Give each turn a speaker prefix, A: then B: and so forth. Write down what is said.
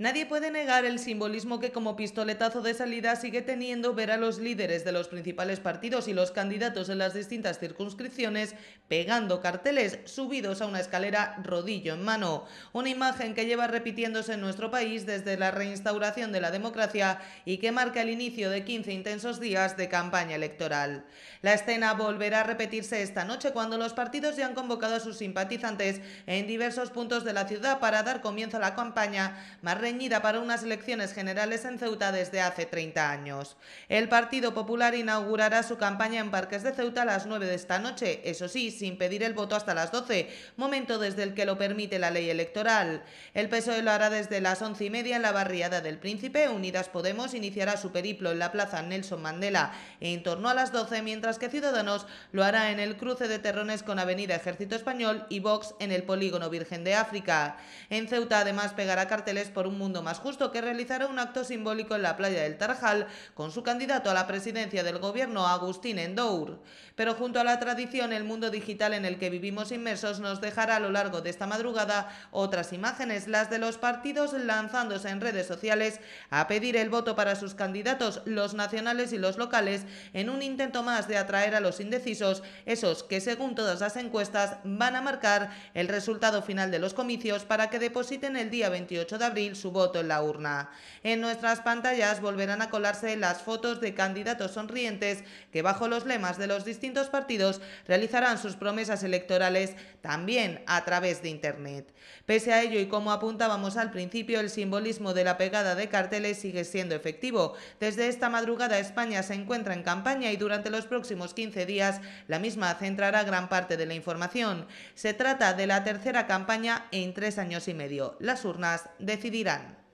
A: Nadie puede negar el simbolismo que como pistoletazo de salida sigue teniendo ver a los líderes de los principales partidos y los candidatos en las distintas circunscripciones pegando carteles subidos a una escalera rodillo en mano, una imagen que lleva repitiéndose en nuestro país desde la reinstauración de la democracia y que marca el inicio de 15 intensos días de campaña electoral. La escena volverá a repetirse esta noche cuando los partidos ya han convocado a sus simpatizantes en diversos puntos de la ciudad para dar comienzo a la campaña más para unas elecciones generales en Ceuta desde hace 30 años. El Partido Popular inaugurará su campaña en Parques de Ceuta a las 9 de esta noche, eso sí, sin pedir el voto hasta las 12, momento desde el que lo permite la ley electoral. El PSOE lo hará desde las 11 y media en la barriada del Príncipe. Unidas Podemos iniciará su periplo en la plaza Nelson Mandela en torno a las 12, mientras que Ciudadanos lo hará en el cruce de terrones con Avenida Ejército Español y Vox en el Polígono Virgen de África. En Ceuta además pegará carteles por un mundo más justo que realizará un acto simbólico en la playa del Tarjal con su candidato a la presidencia del gobierno, Agustín Endour. Pero junto a la tradición, el mundo digital en el que vivimos inmersos nos dejará a lo largo de esta madrugada otras imágenes, las de los partidos lanzándose en redes sociales a pedir el voto para sus candidatos, los nacionales y los locales, en un intento más de atraer a los indecisos, esos que según todas las encuestas van a marcar el resultado final de los comicios para que depositen el día 28 de abril su voto en la urna. En nuestras pantallas volverán a colarse las fotos de candidatos sonrientes que bajo los lemas de los distintos partidos realizarán sus promesas electorales también a través de Internet. Pese a ello y como apuntábamos al principio, el simbolismo de la pegada de carteles sigue siendo efectivo. Desde esta madrugada España se encuentra en campaña y durante los próximos 15 días la misma centrará gran parte de la información. Se trata de la tercera campaña en tres años y medio. Las urnas decidirán. done